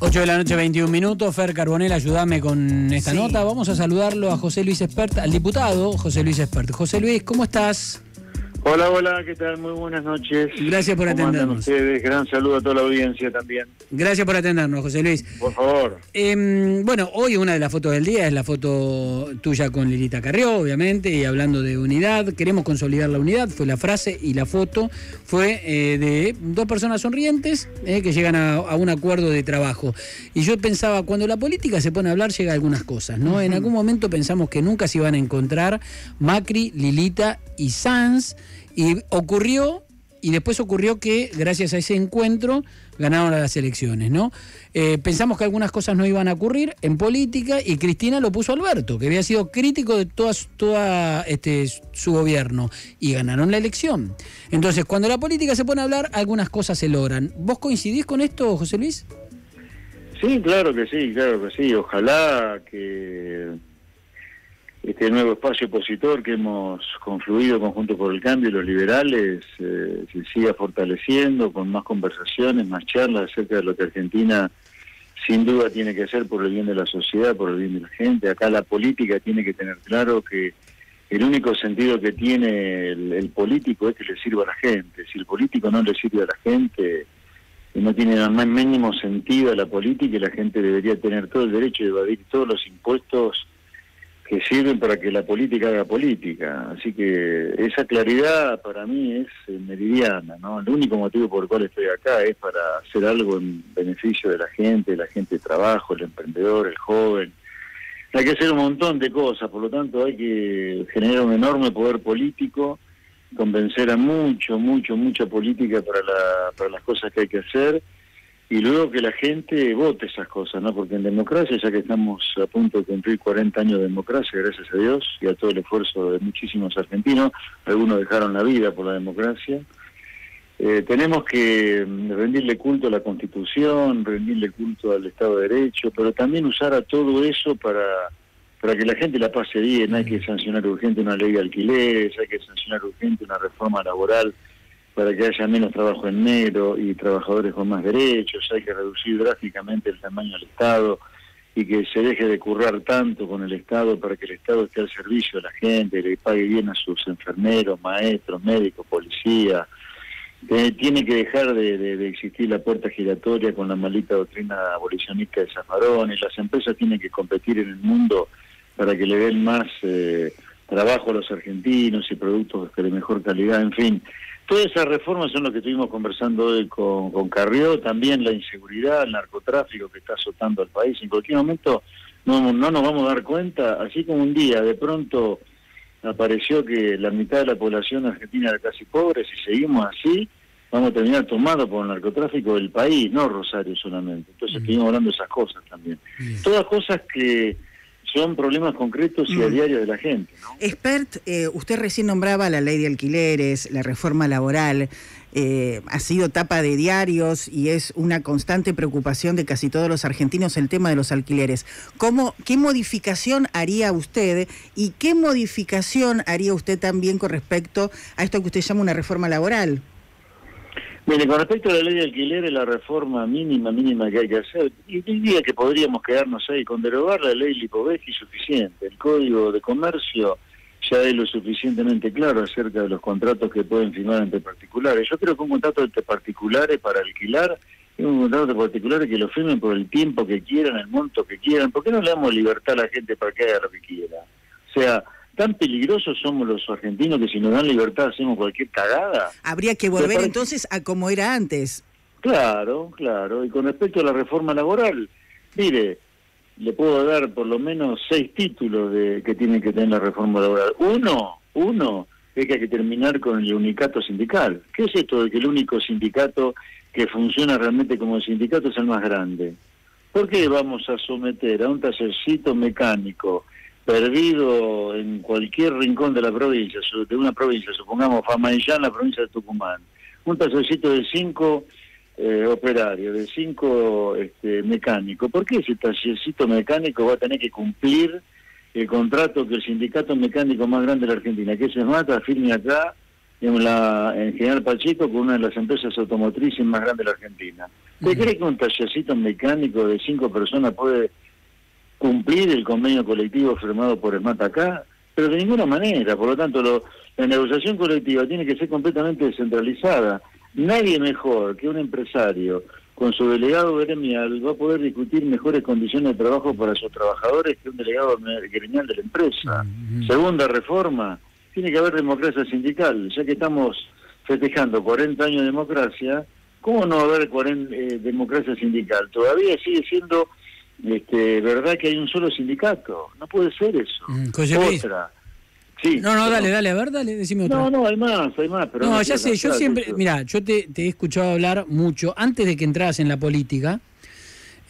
8 de la noche, 21 minutos. Fer Carbonel, ayúdame con esta nota. Vamos a saludarlo a José Luis Espert, al diputado José Luis Espert. José Luis, ¿cómo estás? Hola, hola, ¿qué tal? Muy buenas noches. Gracias por atendernos. ustedes? Gran saludo a toda la audiencia también. Gracias por atendernos, José Luis. Por favor. Em, bueno, hoy una de las fotos del día es la foto tuya con Lilita Carrió, obviamente, y hablando de unidad. Queremos consolidar la unidad, fue la frase, y la foto fue eh, de dos personas sonrientes eh, que llegan a, a, un acuerdo de trabajo. Y yo pensaba, cuando la política se pone a hablar, llega a algunas cosas, ¿no? En algún momento pensamos que nunca se iban a encontrar Macri, Lilita y Sanz. Y ocurrió, y después ocurrió que gracias a ese encuentro ganaron las elecciones, ¿no? Eh, pensamos que algunas cosas no iban a ocurrir en política y Cristina lo puso Alberto, que había sido crítico de toda, toda este, su gobierno, y ganaron la elección. Entonces, cuando la política se pone a hablar, algunas cosas se logran. ¿Vos coincidís con esto, José Luis? Sí, claro que sí, claro que sí. Ojalá que este nuevo espacio opositor que hemos confluido conjunto por el cambio y los liberales eh, se siga fortaleciendo con más conversaciones, más charlas acerca de lo que Argentina sin duda tiene que hacer por el bien de la sociedad, por el bien de la gente. Acá la política tiene que tener claro que el único sentido que tiene el, político es que le sirva a la gente. Si el político no le sirve a la gente, no tiene el más mínimo sentido a la política y la gente debería tener todo el derecho de evadir todos los impuestos que sirven para que la política haga política. Así que esa claridad para mí es eh, meridiana, ¿no? El único motivo por el cual estoy acá es para hacer algo en beneficio de la gente, la gente de trabajo, el emprendedor, el joven. Hay que hacer un montón de cosas, por lo tanto hay que generar un enorme poder político, convencer a mucho, mucho, mucha política para, la, para las cosas que hay que hacer y luego que la gente vote esas cosas, ¿no? Porque en democracia, ya que estamos a punto de cumplir 40 años de democracia, gracias a Dios, y a todo el esfuerzo de muchísimos argentinos, algunos dejaron la vida por la democracia, eh, tenemos que mm, rendirle culto a la Constitución, rendirle culto al Estado de Derecho, pero también usar a todo eso para, para que la gente la pase bien. Hay que sancionar urgente una ley de alquileres, hay que sancionar urgente una reforma laboral para que haya menos trabajo en negro y trabajadores con más derechos, hay que reducir drásticamente el tamaño del Estado y que se deje de currar tanto con el Estado para que el Estado esté al servicio de la gente, le pague bien a sus enfermeros, maestros, médicos, policía. Eh, tiene que dejar de, existir la puerta giratoria con la maldita doctrina abolicionista de Zafarón y las empresas tienen que competir en el mundo para que le den más eh, trabajo a los argentinos y productos de mejor calidad, en fin. Todas esas reformas son lo que estuvimos conversando hoy con, con Carrió, también la inseguridad, el narcotráfico que está azotando al país. En cualquier momento no, no nos vamos a dar cuenta, así como un día de pronto apareció que la mitad de la población argentina era casi pobre, si seguimos así, vamos a terminar tomados por el narcotráfico del país, no Rosario solamente. Entonces seguimos hablando de esas cosas también. Todas cosas que son problemas concretos y a mm. diario de la gente. ¿no? Expert, eh, usted recién nombraba la ley de alquileres, la reforma laboral. Eh, ha sido tapa de diarios y es una constante preocupación de casi todos los argentinos el tema de los alquileres. ¿Cómo, ¿Qué modificación haría usted y qué modificación haría usted también con respecto a esto que usted llama una reforma laboral? Mire, con respecto a la ley de alquileres, la reforma mínima, mínima que hay que hacer, y diría que podríamos quedarnos ahí con derogar la ley Lipovetsky suficiente. El Código de Comercio ya es lo suficientemente claro acerca de los contratos que pueden firmar entre particulares. Yo creo que un contrato entre particulares para alquilar es un contrato de particulares que lo firmen por el tiempo que quieran, el monto que quieran. ¿Por qué no le damos libertad a la gente para que haga lo que quiera? O sea, tan peligrosos somos los argentinos que si nos dan libertad hacemos cualquier cagada. Habría que volver entonces a como era antes. Claro, claro. Y con respecto a la reforma laboral, mire, le puedo dar por lo menos seis títulos de que tiene que tener la reforma laboral. Uno, uno, es que hay que terminar con el unicato sindical. ¿Qué es esto de que el único sindicato que funciona realmente como sindicato es el más grande? ¿Por qué vamos a someter a un tallercito mecánico perdido en cualquier rincón de la provincia, de una provincia, supongamos en la provincia de Tucumán, un tallercito de cinco eh, operarios, de cinco este, mecánicos. ¿Por qué ese tallercito mecánico va a tener que cumplir el contrato que el sindicato mecánico más grande de la Argentina, que se mata, firme acá en, la, en General Pacheco con una de las empresas automotrices más grandes de la Argentina. ¿Usted cree que un tallercito mecánico de cinco personas puede cumplir el convenio colectivo firmado por el acá? Pero de ninguna manera, por lo tanto, lo, la negociación colectiva tiene que ser completamente descentralizada. Nadie mejor que un empresario con su delegado gremial va a poder discutir mejores condiciones de trabajo para sus trabajadores que un delegado gremial de la empresa. Segunda reforma, tiene que haber democracia sindical, ya que estamos festejando 40 años de democracia, ¿cómo no va a haber 40, eh, democracia sindical? Todavía sigue siendo este, verdad que hay un solo sindicato, no puede ser eso. Mm, otra. Sí, no, no, dale, dale, a ver, dale, decime otra. No, no, hay más, hay más. Pero no, ya sé, yo siempre, mira, yo te, te, he escuchado hablar mucho, antes de que entras en la política,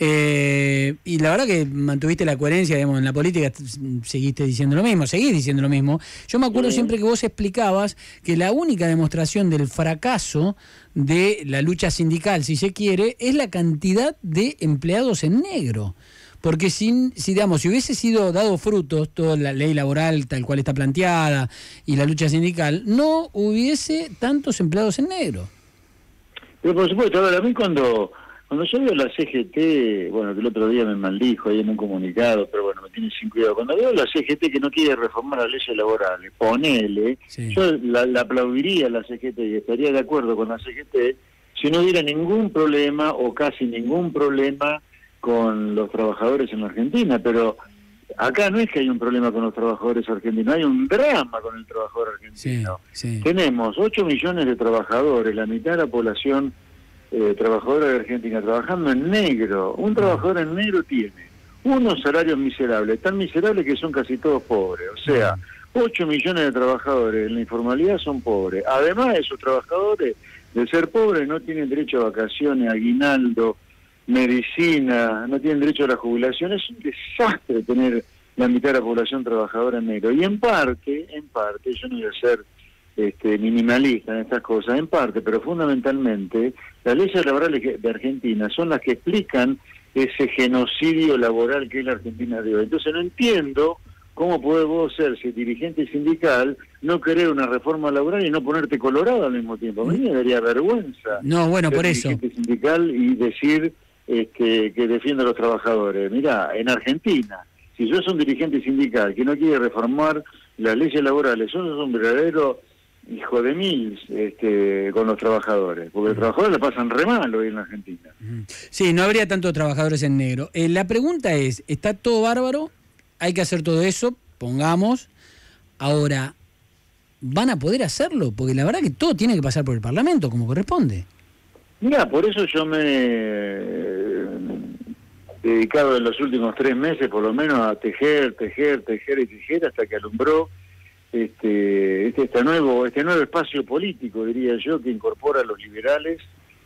eh, y la verdad que mantuviste la coherencia, digamos, en la política seguiste diciendo lo mismo, seguís diciendo lo mismo. Yo me acuerdo siempre que vos explicabas que la única demostración del fracaso de la lucha sindical, si se quiere, es la cantidad de empleados en negro. Porque sin, si, digamos, si hubiese sido dado frutos toda la ley laboral tal cual está planteada y la lucha sindical, no hubiese tantos empleados en negro. Pero por supuesto, a mí cuando cuando yo veo la CGT, bueno, que el otro día me maldijo ahí en un comunicado, pero bueno, me tiene sin cuidado. Cuando veo la CGT que no quiere reformar las leyes laborales, ponele, yo la, aplaudiría a la CGT y estaría de acuerdo con la CGT si no hubiera ningún problema o casi ningún problema con los trabajadores en Argentina, pero acá no es que hay un problema con los trabajadores argentinos, hay un drama con el trabajador argentino. Tenemos 8 millones de trabajadores, la mitad de la población eh, trabajadora de Argentina trabajando en negro. Un trabajador en negro tiene unos salarios miserables, tan miserables que son casi todos pobres. O sea, 8 millones de trabajadores en la informalidad son pobres. Además, esos trabajadores, de ser pobres, no tienen derecho a vacaciones, aguinaldo, medicina, no tienen derecho a la jubilación. Es un desastre tener la mitad de la población trabajadora en negro. Y en parte, en parte, yo no voy a ser este, minimalista en estas cosas, en parte, pero fundamentalmente, las leyes laborales de Argentina son las que explican ese genocidio laboral que es la Argentina de hoy. Entonces no entiendo cómo puede vos ser, si dirigente sindical, no querer una reforma laboral y no ponerte colorado al mismo tiempo. A mí me daría vergüenza. No, bueno, por eso. Dirigente sindical y decir este, que defiende a los trabajadores. Mira, en Argentina, si yo soy un dirigente sindical que no quiere reformar las leyes laborales, eso es un verdadero hijo de mil este, con los trabajadores, porque los trabajadores le pasan re mal hoy en Argentina. Sí, no habría tantos trabajadores en negro. Eh, la pregunta es, ¿está todo bárbaro? Hay que hacer todo eso, pongamos. Ahora, ¿van a poder hacerlo? Porque la verdad que todo tiene que pasar por el Parlamento, como corresponde. Mira, por eso yo me he dedicado en los últimos tres meses por lo menos a tejer, tejer, tejer y tejer hasta que alumbró este, este, este, nuevo, este nuevo espacio político, diría yo, que incorpora a los liberales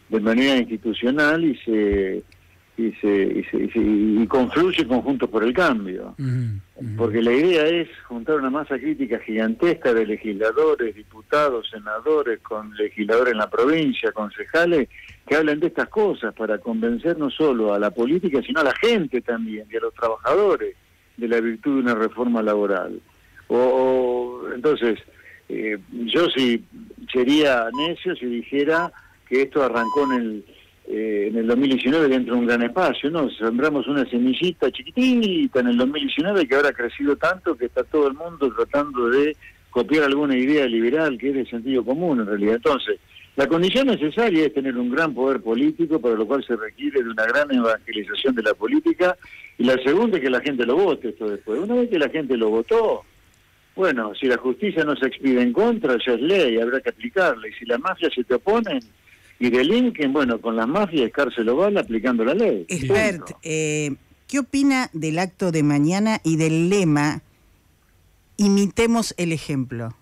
de manera institucional y se y se, y, confluye conjuntos por el cambio. Porque la idea es juntar una masa crítica gigantesca de legisladores, diputados, senadores, con legisladores en la provincia, concejales, que hablen de estas cosas para convencer no solo a la política, sino a la gente también y a los trabajadores de la virtud de una reforma laboral. O, entonces, eh, yo sí sería necio si dijera que esto arrancó en el, eh, en el 2019 dentro de un gran espacio, ¿no? Sembramos una semillita chiquitita en el 2019 que ahora ha crecido tanto que está todo el mundo tratando de copiar alguna idea liberal que es de sentido común en realidad. Entonces, la condición necesaria es tener un gran poder político, para lo cual se requiere de una gran evangelización de la política, y la segunda es que la gente lo vote esto después. Una vez que la gente lo votó, bueno, si la justicia no se expide en contra, ya es ley, habrá que aplicarla. Y si las mafias se te oponen y delinquen, bueno, con las mafias cárcel oval aplicando la ley. Expert, eh, ¿qué opina del acto de mañana y del lema Imitemos el ejemplo?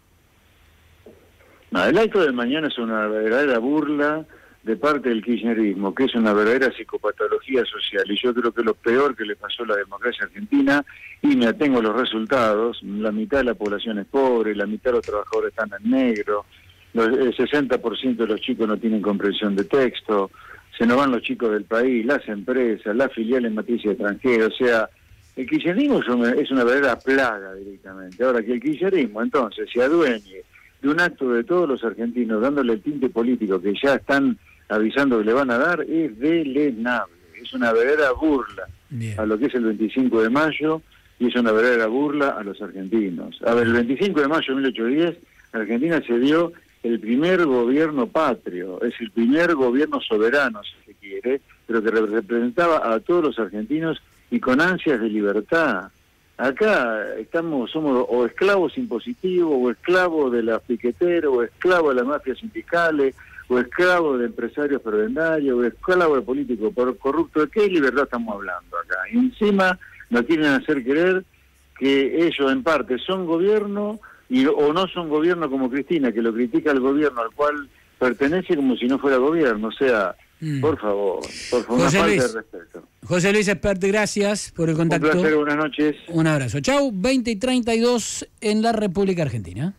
No, el acto de mañana es una verdadera burla de parte del kirchnerismo, que es una verdadera psicopatología social. Y yo creo que lo peor que le pasó a la democracia argentina, y me atengo a los resultados, la mitad de la población es pobre, la mitad de los trabajadores están en negro, el 60% de los chicos no tienen comprensión de texto, se nos van los chicos del país, las empresas, las filiales en matriz extranjera, o sea, el kirchnerismo es una verdadera plaga directamente. Ahora que el kirchnerismo entonces se adueñe de un acto de todos los argentinos dándole el tinte político que ya están avisando que le van a dar es delenable. Es una verdadera burla a lo que es el 25 de mayo y es una verdadera burla a los argentinos. A ver, el 25 de mayo de 1810 Argentina se dio el primer gobierno patrio, es el primer gobierno soberano, si se quiere, pero que representaba a todos los argentinos y con ansias de libertad. Acá estamos, somos o esclavos impositivos, o esclavos de la piqueteros, o esclavos de las mafias sindicales, o esclavos de empresarios prebendarios, o esclavos de políticos corruptos. ¿De qué libertad estamos hablando acá? Y encima nos quieren hacer creer que ellos en parte son gobierno y, o no son gobierno como Cristina, que lo critica el gobierno al cual pertenece como si no fuera gobierno. O sea, mm. por favor, por favor, José una falta de respeto. José Luis Espert, gracias por el contacto. Un placer, buenas noches. Un abrazo. Chau, 20 y 32 en la República Argentina.